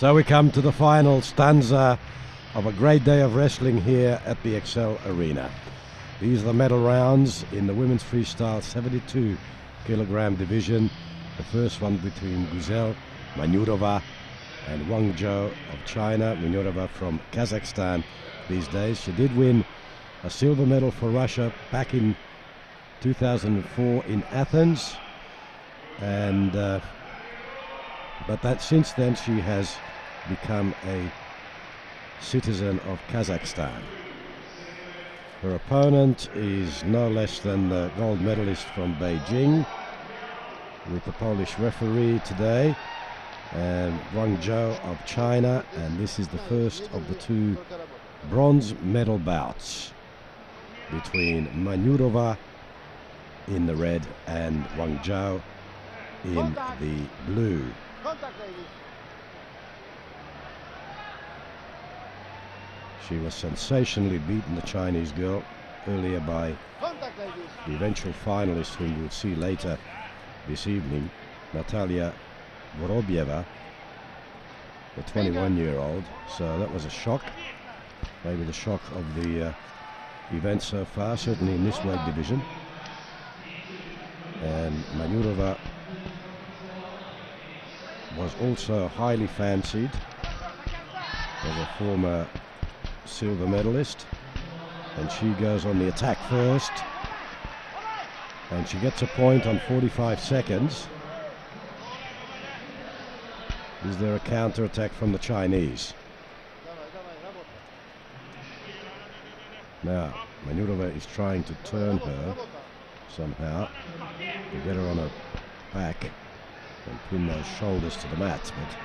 So we come to the final stanza of a great day of wrestling here at the Excel Arena. These are the medal rounds in the women's freestyle 72 kilogram division. The first one between Guzel Manyurova and Wang Jiao of China. Manyurova from Kazakhstan these days. She did win a silver medal for Russia back in 2004 in Athens. And uh, but that since then she has become a citizen of Kazakhstan. Her opponent is no less than the gold medalist from Beijing with the Polish referee today um, and Wang Jiao of China and this is the first of the two bronze medal bouts between Manyurova in the red and Wang Jiao in the blue. She was sensationally beaten, the Chinese girl, earlier by the eventual finalist whom we'll see later this evening, Natalia Vorobyeva, the 21-year-old. So that was a shock, maybe the shock of the uh, event so far, certainly in this weight division. And Manyurova was also highly fancied as a former silver medalist. And she goes on the attack first. And she gets a point on 45 seconds. Is there a counter attack from the Chinese? Now, Manyurova is trying to turn her somehow to get her on her back and pin those shoulders to the mat, but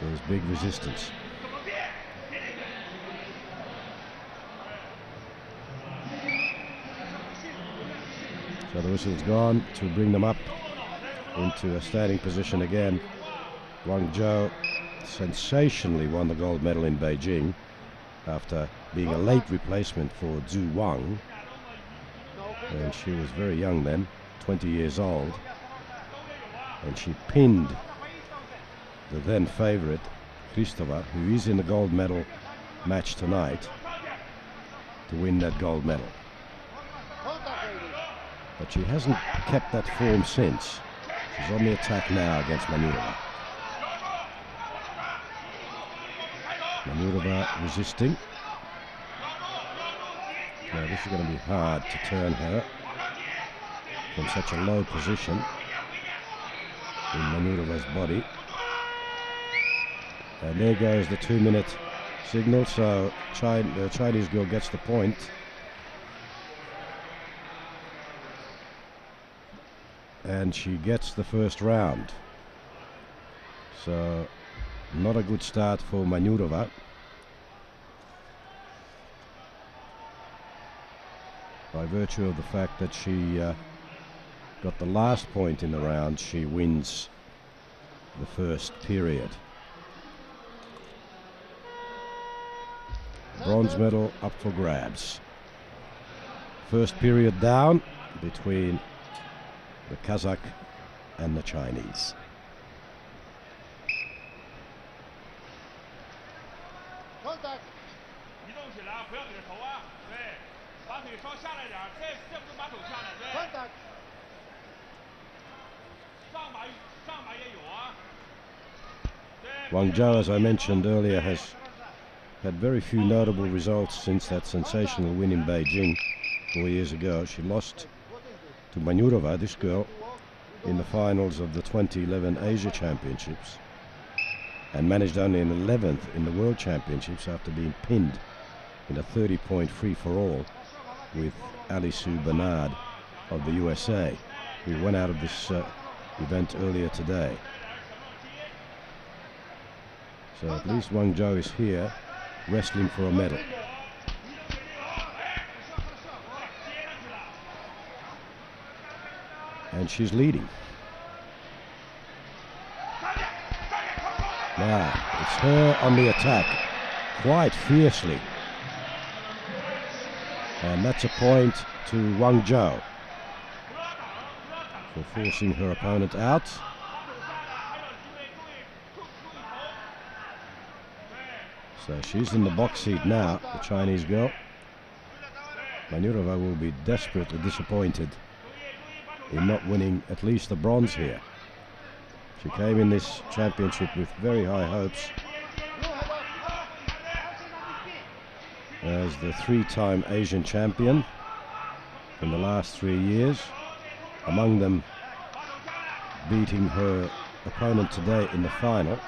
there's big resistance. So the whistle's gone to bring them up into a standing position again. Wang Jiao sensationally won the gold medal in Beijing after being a late replacement for Zhu Wang. And she was very young then, 20 years old. And she pinned the then favorite, Kristova, who is in the gold medal match tonight, to win that gold medal. But she hasn't kept that form since. She's on the attack now against Manyurova. Manyurova resisting. Now this is going to be hard to turn her from such a low position in Manyurova's body. And there goes the two minute signal. So the Chinese girl gets the point. and she gets the first round. So not a good start for Manyurova. By virtue of the fact that she uh, got the last point in the round, she wins the first period. Bronze medal up for grabs. First period down between the Kazakh and the Chinese. Wang Jiao, as I mentioned earlier, has had very few notable results since that sensational win in Beijing four years ago. She lost to Manyurova, this girl, in the finals of the 2011 Asia Championships and managed only an 11th in the World Championships after being pinned in a 30-point free-for-all with Alisu Bernard of the USA, who went out of this uh, event earlier today. So at least Wang Jiao is here wrestling for a medal. and she's leading. Now, it's her on the attack, quite fiercely. And that's a point to Wang Jiao for forcing her opponent out. So she's in the box seat now, the Chinese girl. Manyurova will be desperately disappointed in not winning at least the bronze here. She came in this championship with very high hopes as the three-time Asian champion in the last three years, among them beating her opponent today in the final.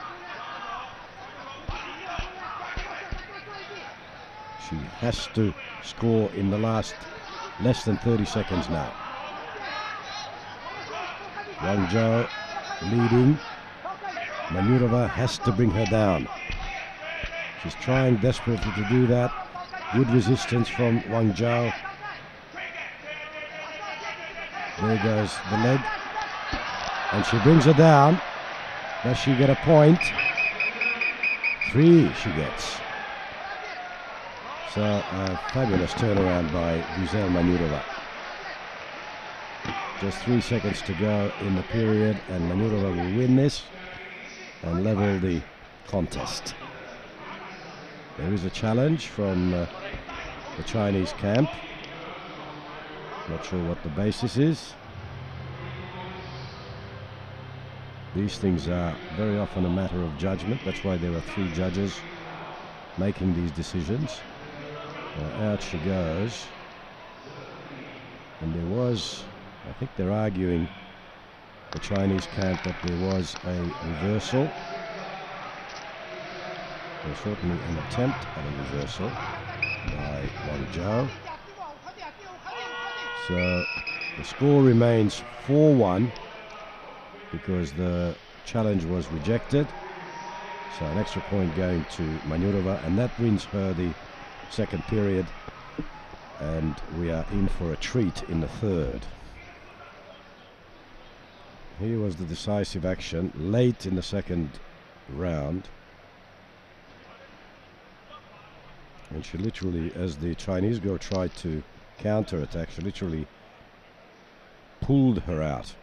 She has to score in the last less than 30 seconds now. Wang Jiao leading. Manyurova has to bring her down. She's trying desperately to do that. Good resistance from Wang Jiao. There goes the leg. And she brings her down. Does she get a point? Three she gets. So a fabulous turnaround by Guzel Manyurova. Just three seconds to go in the period and Manyurova will win this and level the contest. There is a challenge from uh, the Chinese camp. Not sure what the basis is. These things are very often a matter of judgment. That's why there are three judges making these decisions. Uh, out she goes. And there was, I think they're arguing, the Chinese camp, that there was a reversal. There's certainly an attempt at a reversal by Wang Jiao. So the score remains 4-1 because the challenge was rejected. So an extra point going to Manyurova and that wins her the second period and we are in for a treat in the third. Here was the decisive action late in the second round. And she literally, as the Chinese girl tried to counter-attack, she literally pulled her out.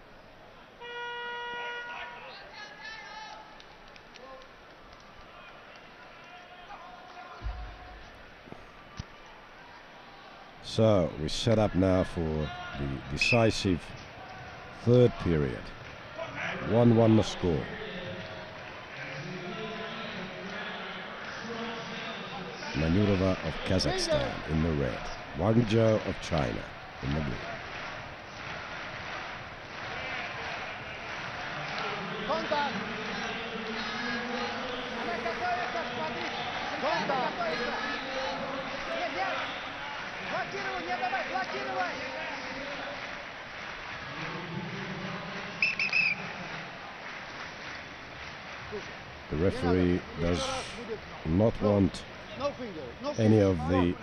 So we set up now for the decisive third period. 1-1 the score. Manyurova of Kazakhstan in the red. Wang Jiao of China in the blue. The referee does not want any of the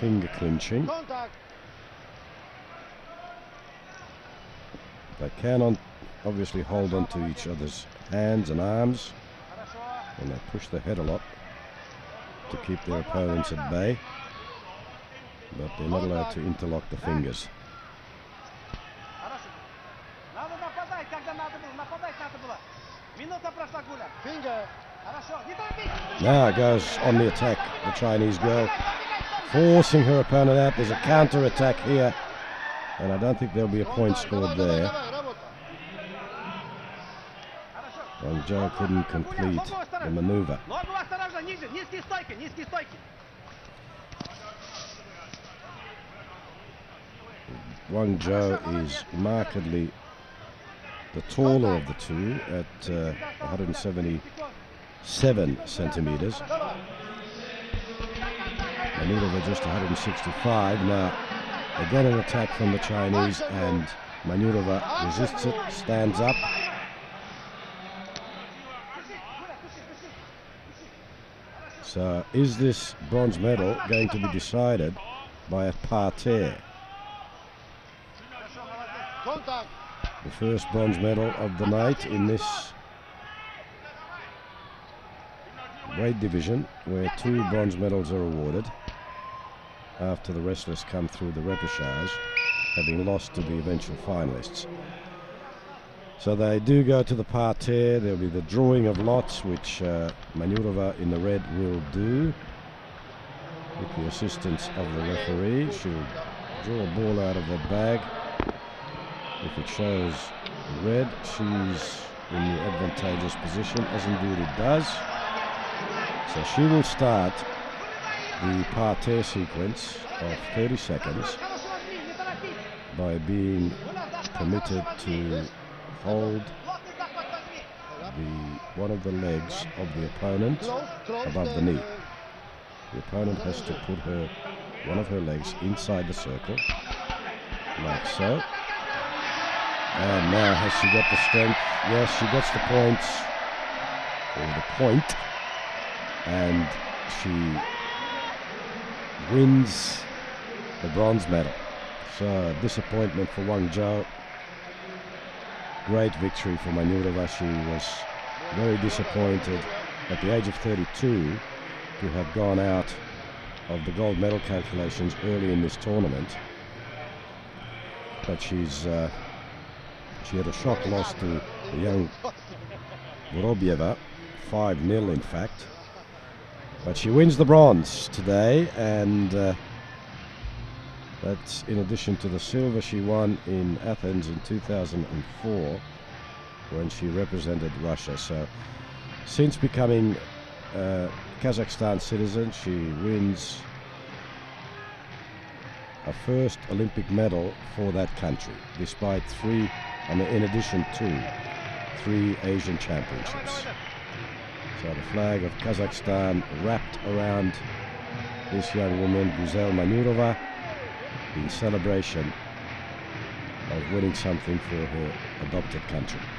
Finger clinching. They cannot obviously hold on to each other's hands and arms and they push the head a lot to keep their opponents at bay but they're not allowed to interlock the fingers. Finger. Now goes on the attack, the Chinese girl, forcing her opponent out. There's a counter attack here, and I don't think there'll be a point scored there. And Joe couldn't complete the maneuver. Wang Jiao is markedly the taller of the two at uh, 170 7 centimeters. Manilova just 165. Now, again an attack from the Chinese, and Manyurova resists it, stands up. So, is this bronze medal going to be decided by a parterre? The first bronze medal of the night in this weight division where two bronze medals are awarded after the wrestlers come through the repechage having lost to the eventual finalists. So they do go to the parterre. There'll be the drawing of lots, which uh, Manyurova in the red will do with the assistance of the referee. She'll draw a ball out of the bag. If it shows red, she's in the advantageous position, as indeed it does. So she will start the parterre sequence of 30 seconds by being permitted to hold the one of the legs of the opponent above the knee. The opponent has to put her one of her legs inside the circle, like so. And now has she got the strength? Yes, she gets the points, or the point, and she wins the bronze medal. So disappointment for Wang Jiao. Great victory for Manyurova. She was very disappointed at the age of 32 to have gone out of the gold medal calculations early in this tournament. But she's uh, she had a shock loss to the young Vorobyeva, 5-0 in fact. But she wins the bronze today and uh, that's in addition to the silver she won in Athens in 2004 when she represented Russia. So since becoming a Kazakhstan citizen, she wins a first Olympic medal for that country, despite three, and in addition to three Asian championships. So the flag of Kazakhstan wrapped around this young woman, Guzel Manyurova, in celebration of winning something for her adopted country.